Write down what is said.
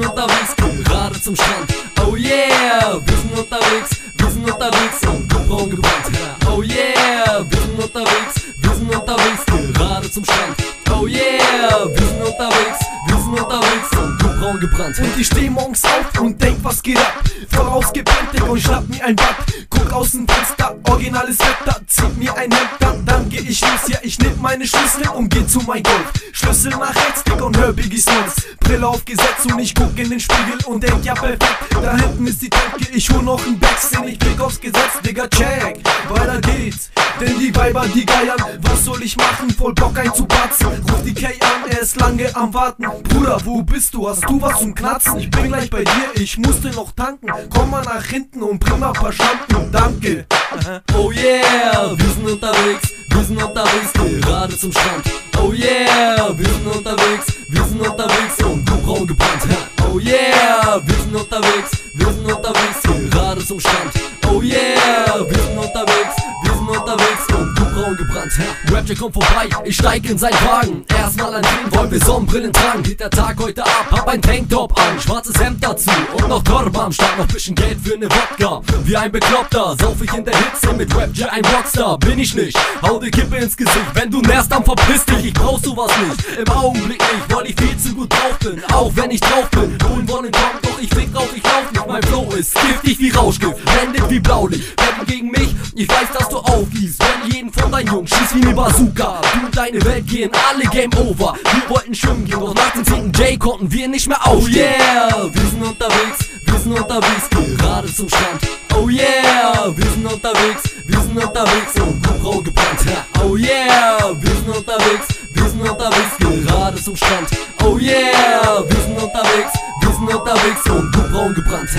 sind unterwegs, gerade zum Strand. Oh yeah, wir sind unterwegs, wir sind. Oh yeah, wir sind unterwegs, wir sind unterwegs, gerade zum. Oh yeah, wir sind unterwegs, wir sind unterwegs braun gebrannt. Und ich steh morgens auf und denk, was geht ab? Vorausgebrannt, Digga, und schnapp mir ein Bad. Guck aus dem Fenster, originales Wetter, zieh mir ein Hemd an, dann geh ich los, ja, ich nehm meine Schlüssel und geh zu mein Golf. Schlüssel nach rechts, Digga, und hör Biggie Smalls. Brille aufgesetzt und ich guck in den Spiegel und denk, ja, perfekt. Da hinten ist die Tanke, ich hol noch ein Backsin, ich blick aufs Gesetz, Digga, check. Denn die Weiber, die geiern, was soll ich machen? Voll Bock einzupatzen. Ruf die K an, er ist lange am Warten. Bruder, wo bist du? Hast du was zum Knatzen? Ich bin gleich bei dir, ich musste noch tanken. Komm mal nach hinten und bring mal paar Schlampen, danke. Oh yeah, wir sind unterwegs, wir sind unterwegs, gerade zum Strand. Oh yeah, wir sind unterwegs, wir sind unterwegs und du braun gebrannt. Oh yeah, wir sind unterwegs, wir sind unterwegs, gebrannt. Rapture kommt vorbei, ich steig in seinen Wagen. Erstmal ein Drehen, wollen wir Sonnenbrillen tragen. Geht der Tag heute ab, hab ein Tanktop an, schwarzes Hemd dazu und noch Korb am Start, noch bisschen Geld für ne Wodka. Wie ein Bekloppter, sauf ich in der Hitze mit Rapture ein Rockstar. Bin ich nicht, hau die Kippe ins Gesicht. Wenn du nervst, dann verpiss dich, ich brauch sowas nicht. Im Augenblick nicht, weil ich viel zu gut drauf bin. Auch wenn ich drauf bin, wollen kommt, doch ich fick drauf, ich lauf nicht. Mein Flow ist giftig wie Rauschgift, blendet wie Blaulicht. Wetten gegen mich, ich weiß, dass du aufgießt. Wenn jeden von deinen Jungs ist wie ne Bazooka. Du und deine Welt gehen alle Game Over. Wir wollten schwimmen gehen, doch nach dem 10. Jay konnten wir nicht mehr auf. Oh, oh, oh yeah, wir sind unterwegs, wir sind unterwegs, gerade zum Strand. Oh yeah, wir sind unterwegs, wir sind unterwegs und Kupro gebrannt. Oh yeah, wir sind unterwegs, wir sind unterwegs, gerade zum Strand. Oh yeah, wir sind unterwegs, wir sind unterwegs und Kupro gebrannt.